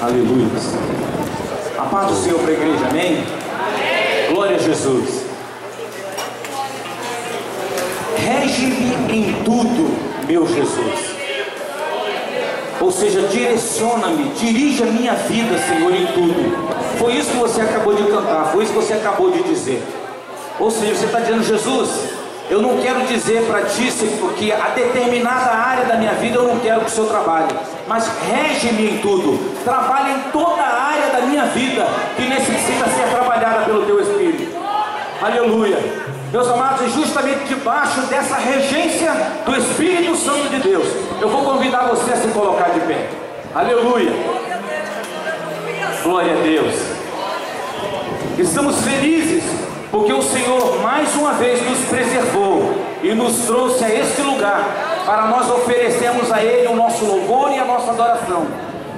Aleluia. A paz do Senhor para a igreja, amém? Glória a Jesus. Rege-me em tudo, meu Jesus. Ou seja, direciona-me, dirige a minha vida, Senhor, em tudo. Foi isso que você acabou de cantar, foi isso que você acabou de dizer. Ou seja, você está dizendo, Jesus, eu não quero dizer para ti, Senhor, que a determinada área da minha vida eu não quero que o Senhor trabalhe, mas rege-me em tudo, trabalhe em toda a área da minha vida que necessita ser trabalhada pelo teu Espírito. Aleluia. Meus amados, e justamente debaixo dessa regência do Espírito Santo de Deus, eu vou convidar você a se colocar de pé. Aleluia. Glória a Deus. Estamos felizes porque o Senhor mais uma vez nos preservou e nos trouxe a este lugar para nós oferecermos a Ele o nosso louvor e a nossa adoração.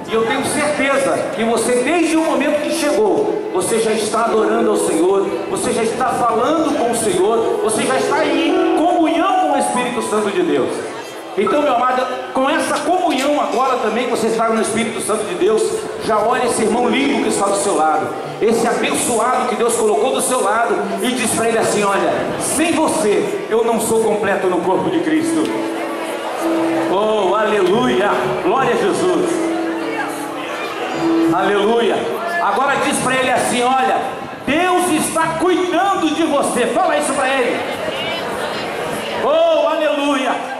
E eu tenho certeza que você, desde o momento que chegou, você já está adorando ao Senhor, você já está falando com o Senhor, você já está em comunhão com o Espírito Santo de Deus. Então, meu amado, com essa comunhão agora também que você está no Espírito Santo de Deus, já olha esse irmão lindo que está do seu lado, esse abençoado que Deus colocou do seu lado, e diz para ele assim: Olha, sem você eu não sou completo no corpo de Cristo. Oh, aleluia! Glória a Jesus! Aleluia. Agora diz para ele assim: Olha, Deus está cuidando de você. Fala isso para ele. Oh, aleluia.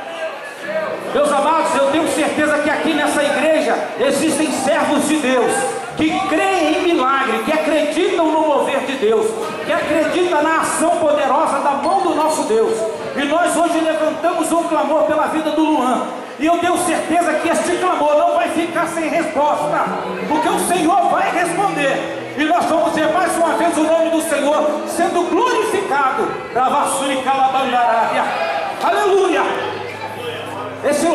Meus amados, eu tenho certeza que aqui nessa igreja existem servos de Deus que creem em milagre, que acreditam no mover de Deus, que acreditam na ação poderosa da mão do nosso Deus. E nós hoje levantamos um clamor pela vida do Luan. E eu tenho certeza que este clamor não vai ficar sem resposta, porque o Senhor vai responder. E nós vamos ver mais uma vez o nome do Senhor sendo glorificado. Aleluia!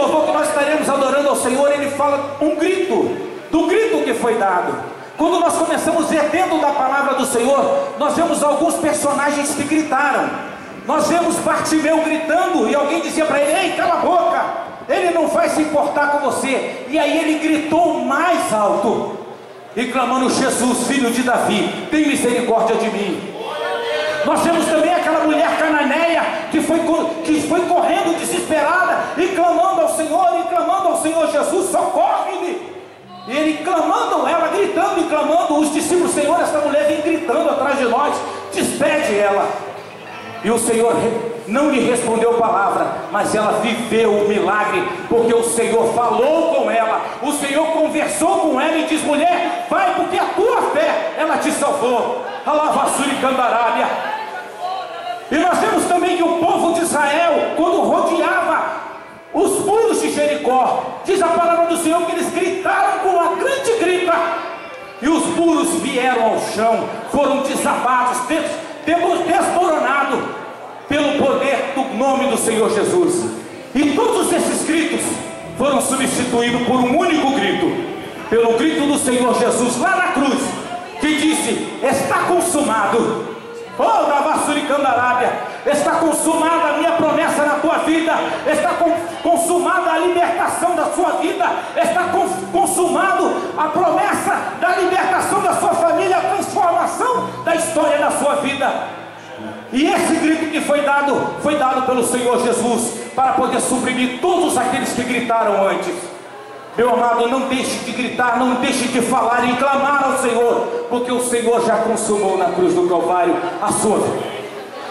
Louvor que nós estaremos adorando ao Senhor, ele fala um grito, do grito que foi dado. Quando nós começamos a ver dentro da palavra do Senhor, nós vemos alguns personagens que gritaram. Nós vemos Bartimeu gritando e alguém dizia para ele: Ei, cala a boca! Ele não vai se importar com você. E aí ele gritou mais alto, e clamando: Jesus, filho de Davi, tem misericórdia de mim. Nós temos também aquela mulher cananeia que foi, que foi correndo desesperada e clamando ao Senhor, e clamando ao Senhor Jesus, socorre-me. E ele clamando, ela gritando e clamando, os discípulos, Senhor, essa mulher vem gritando atrás de nós, despede ela. E o Senhor não lhe respondeu palavra, mas ela viveu o milagre, porque o Senhor falou com ela, o Senhor conversou com ela e diz: mulher, vai, porque a tua fé ela te salvou. Alavassuri Candarábia. E nós temos também que o povo de Israel, quando rodeava os muros de Jericó, diz a palavra do Senhor que eles gritaram com uma grande grita, e os muros vieram ao chão, foram desabados, desmoronados pelo poder do nome do Senhor Jesus. E todos esses gritos foram substituídos por um único grito, pelo grito do Senhor Jesus lá na cruz, que disse: Está consumado. Oh, da Vassuricandarábia, está consumada a minha promessa na tua vida, está consumada a libertação da sua vida, está consumado a promessa da libertação da sua família, a transformação da história da sua vida. E esse grito que foi dado, foi dado pelo Senhor Jesus para poder suprimir todos aqueles que gritaram antes. Meu amado, não deixe de gritar, não deixe de falar e clamar ao Senhor, porque o Senhor já consumou na cruz do Calvário a sua,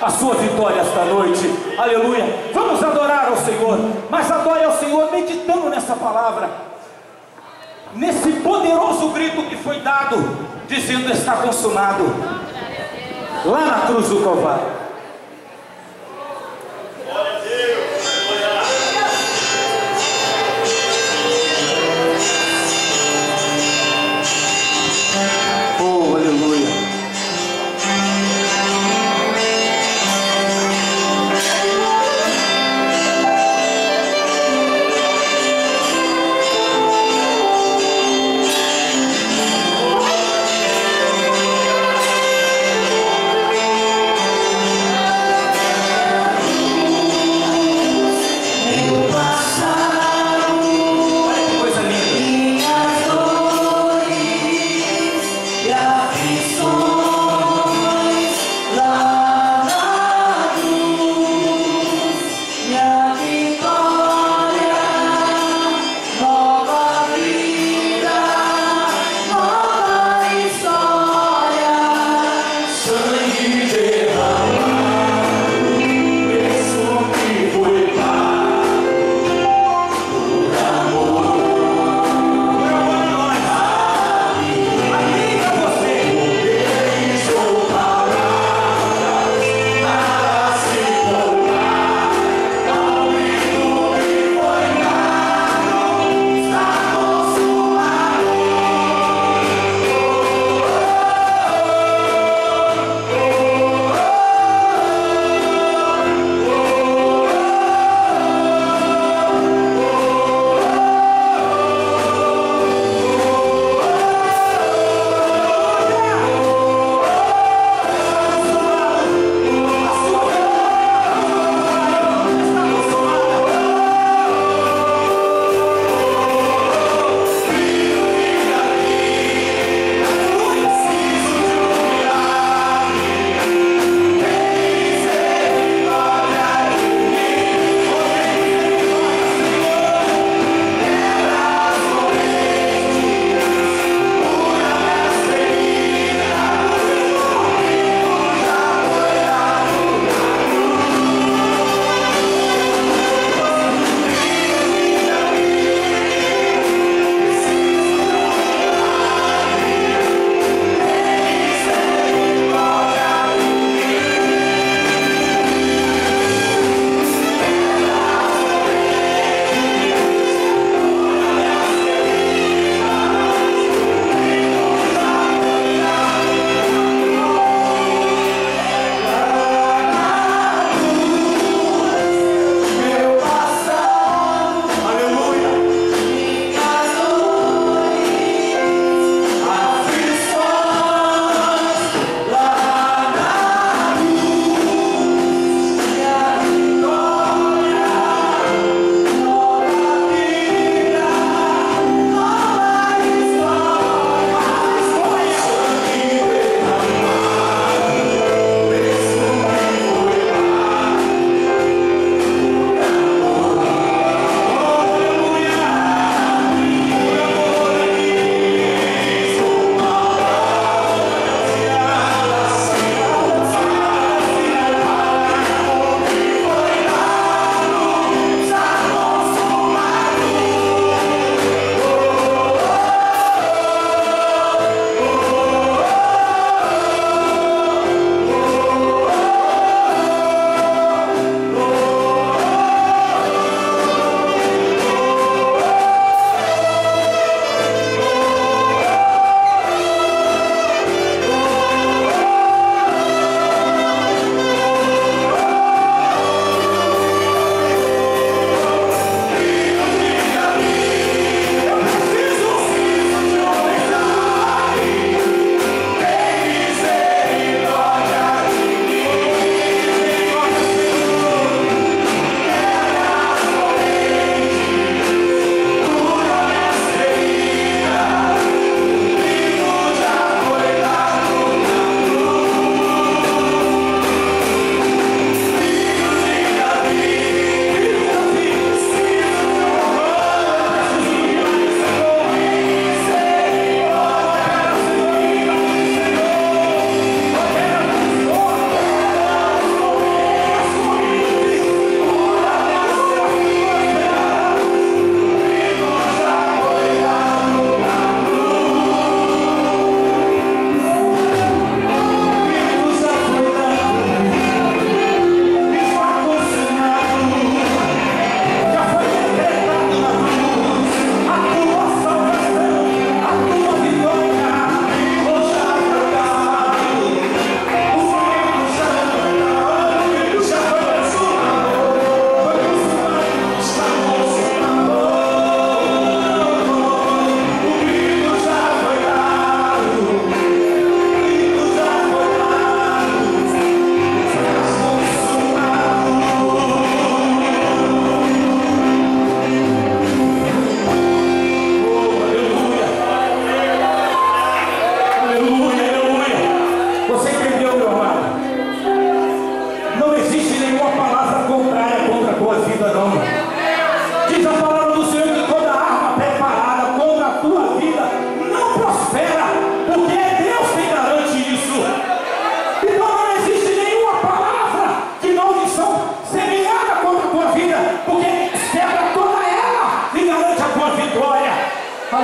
a sua vitória esta noite. Aleluia. Vamos adorar ao Senhor, mas adore ao Senhor meditando nessa palavra, nesse poderoso grito que foi dado, dizendo: Está consumado lá na cruz do Calvário.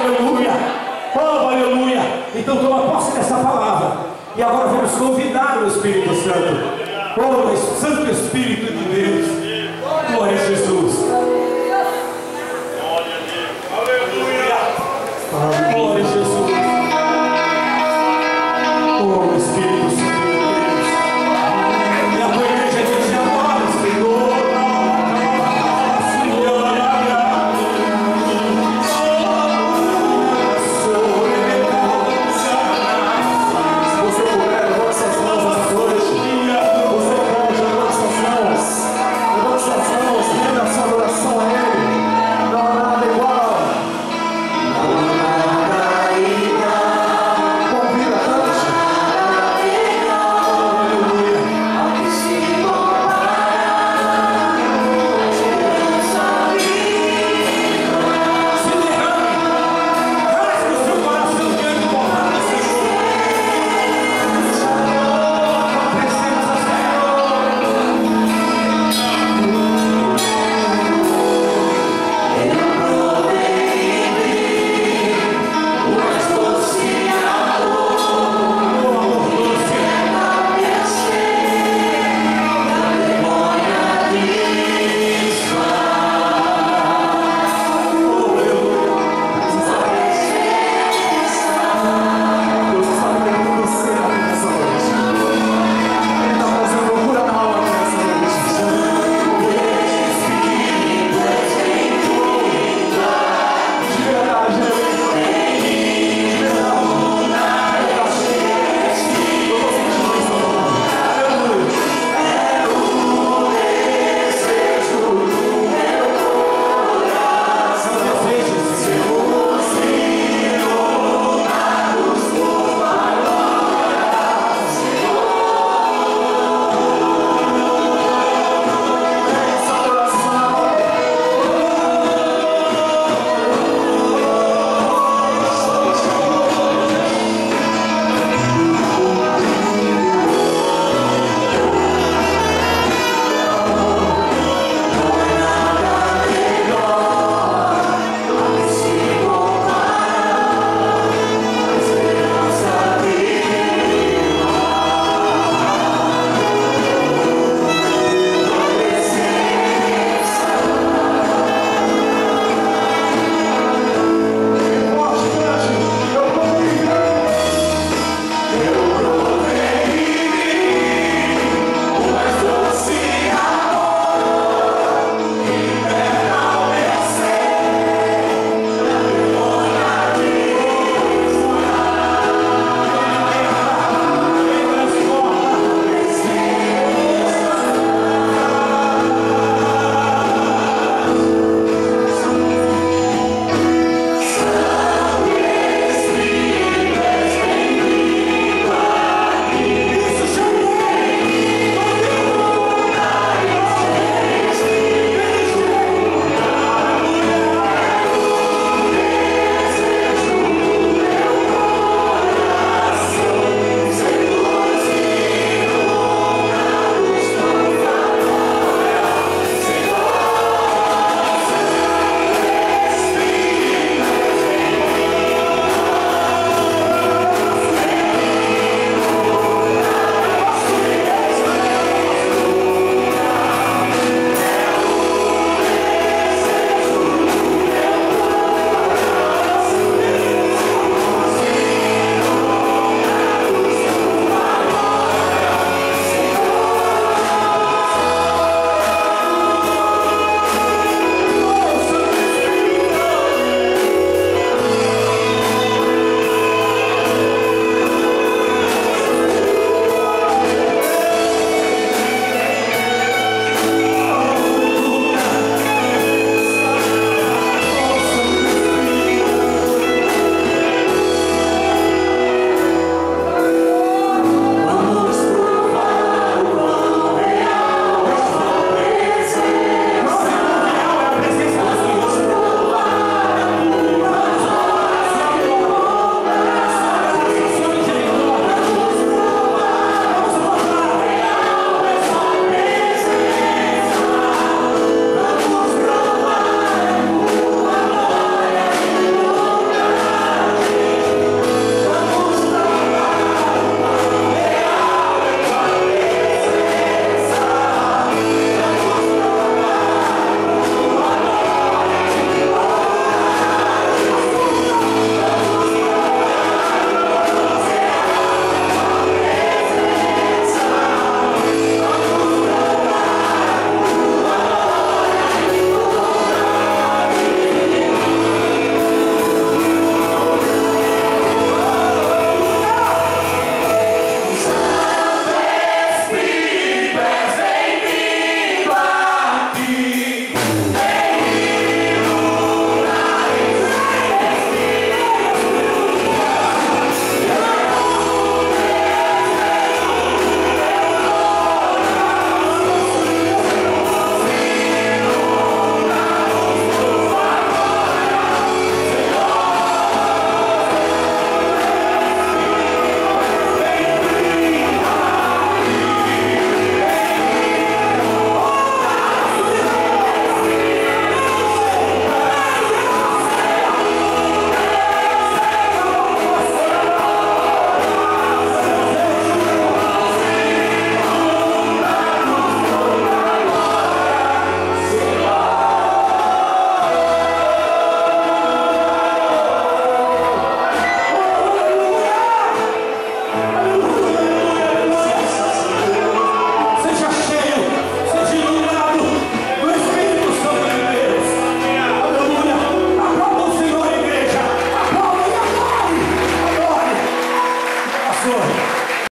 Aleluia. Oh, aleluia. Então toma posse dessa palavra. E agora vamos convidar o Espírito Santo. Oh, Santo Espírito de Deus.